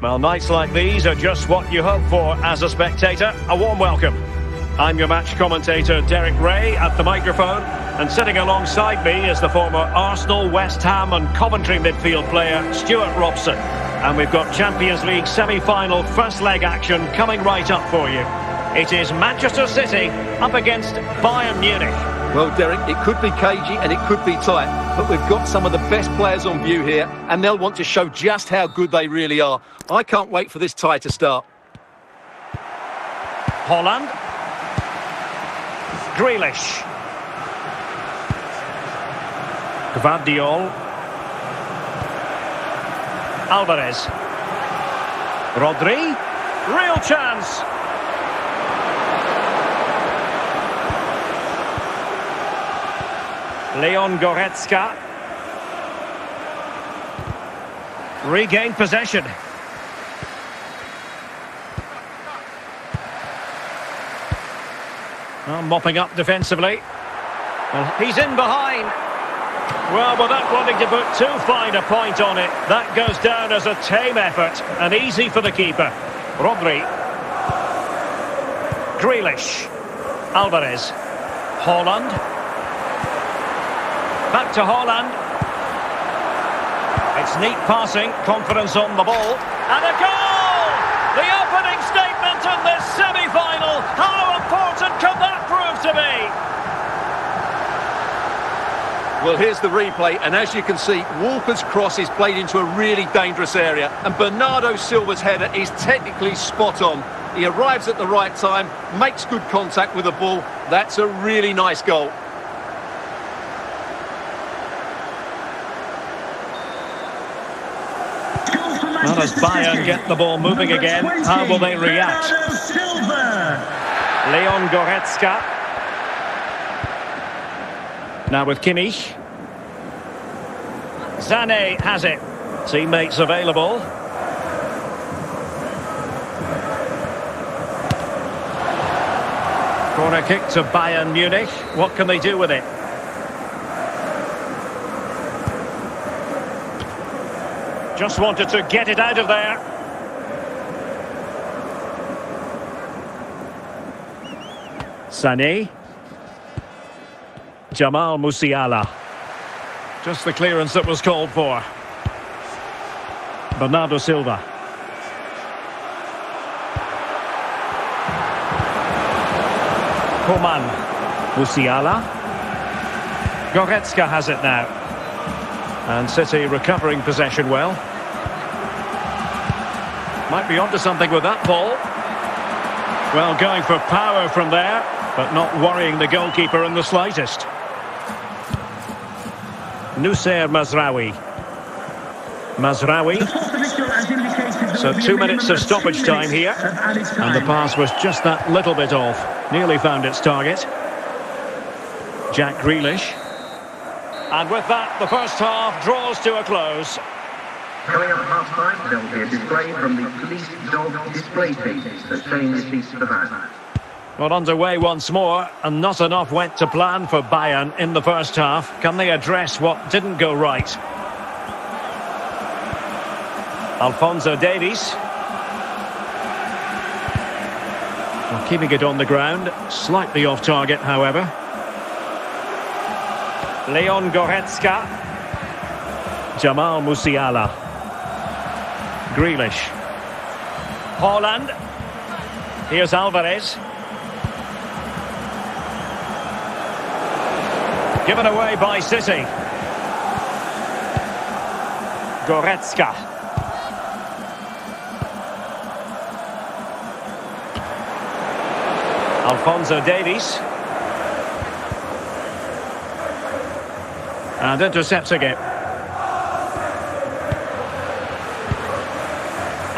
Well, nights like these are just what you hope for as a spectator. A warm welcome. I'm your match commentator, Derek Ray, at the microphone. And sitting alongside me is the former Arsenal, West Ham and Coventry midfield player, Stuart Robson. And we've got Champions League semi-final first leg action coming right up for you. It is Manchester City up against Bayern Munich. Well, Derek, it could be cagey and it could be tight, but we've got some of the best players on view here, and they'll want to show just how good they really are. I can't wait for this tie to start. Haaland. Grealish. Gvardiol. Alvarez. Rodri. Real chance. Leon Goretzka. Regained possession. Well, mopping up defensively. Well, he's in behind. Well, without wanting to put too fine a point on it, that goes down as a tame effort and easy for the keeper. Rodri. Grealish. Alvarez. Haaland. Back to Haaland. It's neat passing, confidence on the ball, and a goal! The opening statement in this semi-final. How important can that prove to be? Well, here's the replay, and as you can see, Walker's cross is played into a really dangerous area, and Bernardo Silva's header is technically spot on. He arrives at the right time, makes good contact with the ball. That's a really nice goal. Well, as Bayern get the ball moving again, how will they react? Leon Goretzka. Now with Kimmich. Sané has it. Teammates available. Corner kick to Bayern Munich. What can they do with it? Just wanted to get it out of there. Sané. Jamal Musiala. Just the clearance that was called for. Bernardo Silva. Coman. Musiala. Goretzka has it now. And City recovering possession well. Might be onto something with that ball. Well, going for power from there, but not worrying the goalkeeper in the slightest. Noussair Mazraoui. Mazraoui. So two minutes of stoppage time here. And the pass was just that little bit off. Nearly found its target. Jack Grealish. And with that, the first half draws to a close. Coming up half time, there will be a display from the police dog display team. For that. Well, underway once more, and not enough went to plan for Bayern in the first half. Can they address what didn't go right? Alphonso Davies. Well, keeping it on the ground, slightly off target, however. Leon Goretzka. Jamal Musiala. Grealish. Haaland. Here's Alvarez. Given away by City. Goretzka. Alphonso Davies. And intercepting it.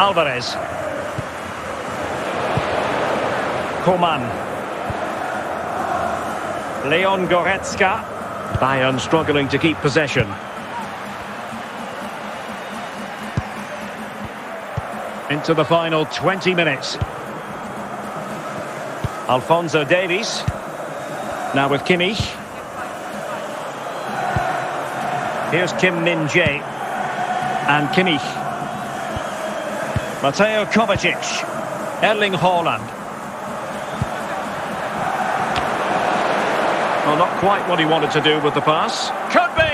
Alvarez. Coman. Leon Goretzka. Bayern struggling to keep possession. Into the final 20 minutes. Alphonso Davies. Now with Kimmich. Here's Kim Min Jae. And Kimmich. Mateo Kovacic. Erling Haaland. Well, not quite what he wanted to do with the pass. Could be!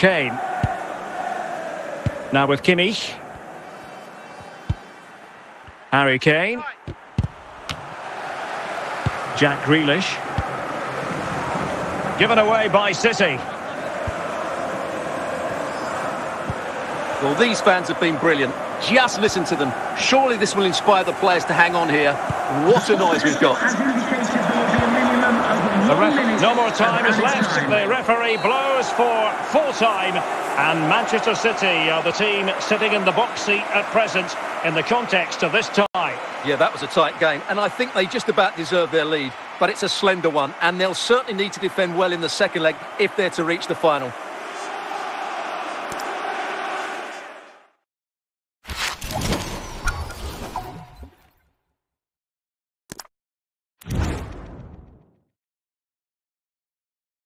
Kane. Now with Kimmich. Harry Kane. Jack Grealish. Given away by City. Well, these fans have been brilliant. Just listen to them. Surely this will inspire the players to hang on here. What a noise we've got. no more time is left. The referee blows for full time. And Manchester City are the team sitting in the box seat at present in the context of this tie. Yeah, that was a tight game. And I think they just about deserve their lead. But it's a slender one. And they'll certainly need to defend well in the second leg if they're to reach the final.